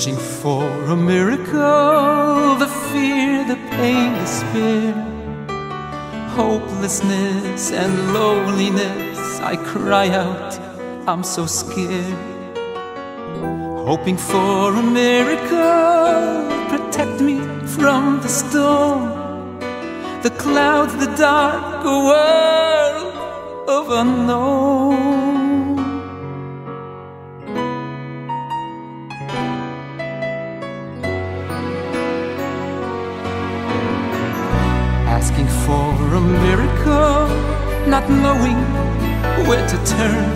Searching for a miracle, the fear, the pain, despair, hopelessness and loneliness. I cry out, I'm so scared. Hoping for a miracle, protect me from the storm, the clouds, the dark, world of unknown. Asking for a miracle, not knowing where to turn.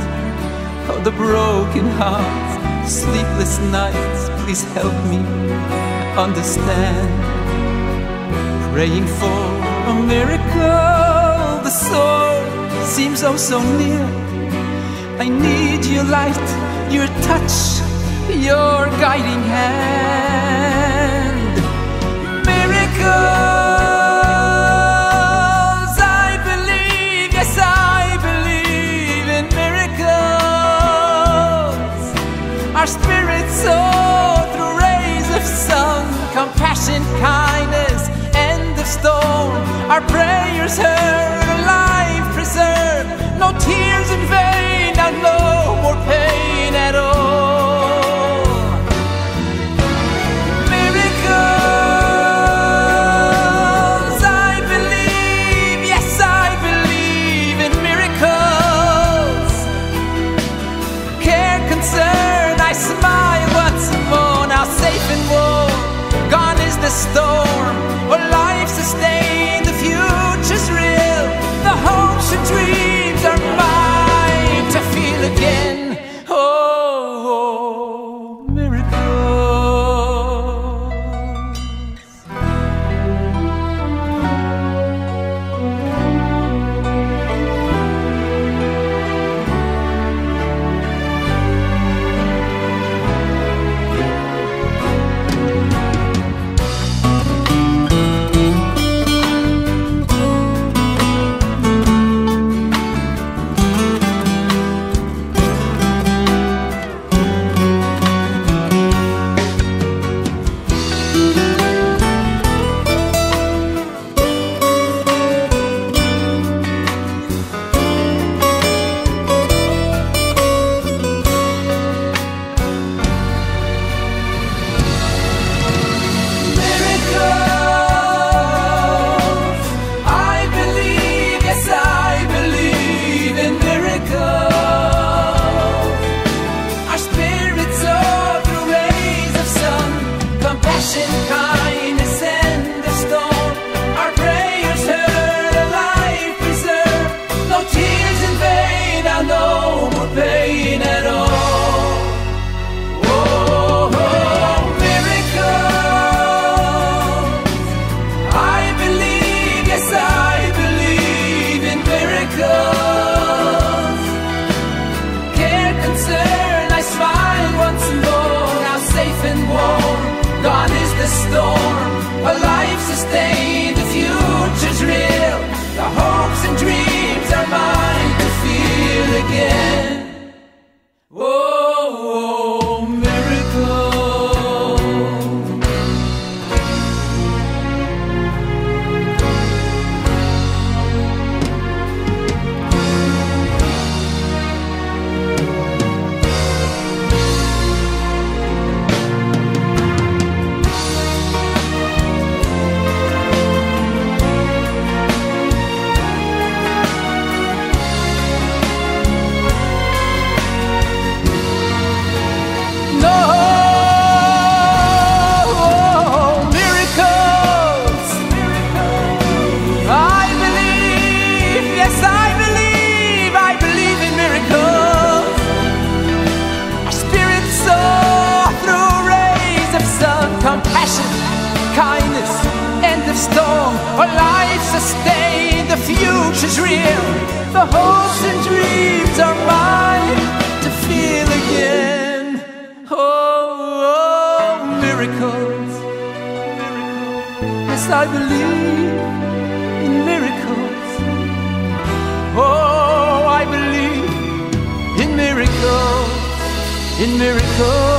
Oh, the broken hearts, sleepless nights, please help me understand. Praying for a miracle, the soul seems oh so near. I need your light, your touch, your guiding hand. Miracles, compassion, kindness, the storm, a life sustained, future's real. The hopes and dreams are mine to feel again. Oh, oh miracles, miracles. Yes, I believe in miracles. Oh, I believe in miracles, in miracles.